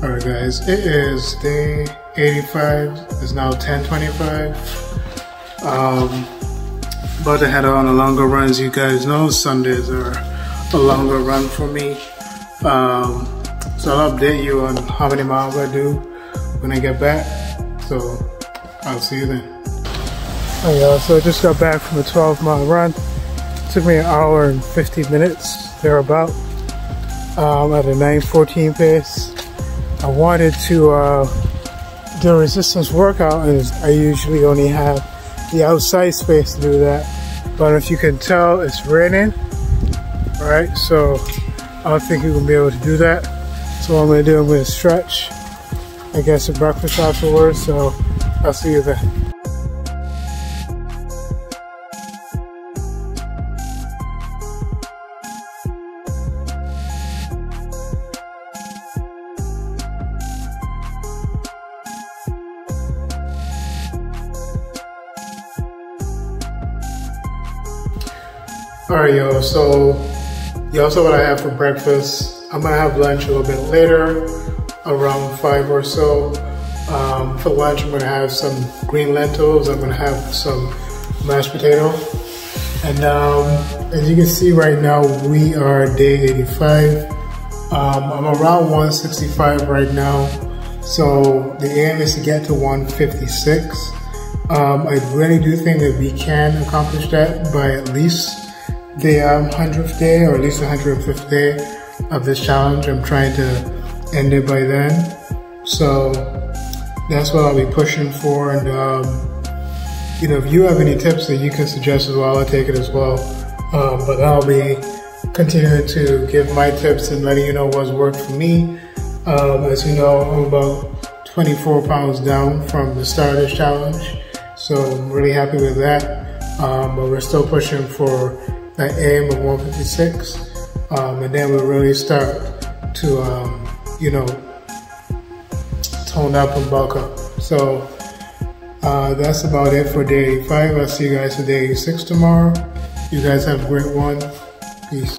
guys, it is day 85. It's now 10:25. Um, about to head on a longer run. As you guys know, Sundays are a longer run for me. Um, so I'll update you on how many miles I do when I get back. So I'll see you then. Hey y'all, so I just got back from a 12 mile run. It took me an hour and 50 minutes, thereabout. Um, at a 914 pace. I wanted to uh, do a resistance workout and I usually only have the outside space to do that. But if you can tell, it's raining, right? So I don't think you're gonna be able to do that. So what I'm gonna do, I'm gonna stretch. I guess a breakfast afterwards, so I'll see you then. All right, yo, so you also what I have for breakfast. I'm gonna have lunch a little bit later, around five or so. Um, for lunch, I'm gonna have some green lentils. I'm gonna have some mashed potato. And um, as you can see right now, we are day 85. Um, I'm around 165 right now. So the aim is to get to 156. Um, I really do think that we can accomplish that by at least the um, 100th day or at least the 105th day of this challenge. I'm trying to end it by then. So that's what I'll be pushing for. And, um, you know, if you have any tips that you can suggest as well, I'll take it as well. Um, but I'll be continuing to give my tips and letting you know what's worked for me. Um, as you know, I'm about 24 pounds down from the start of this challenge. So I'm really happy with that. Um, but we're still pushing for that aim of 156, um, and then we really start to, um, you know, tone up and bulk up. So uh, that's about it for day five. I'll see you guys for day 86 tomorrow. You guys have a great one. Peace.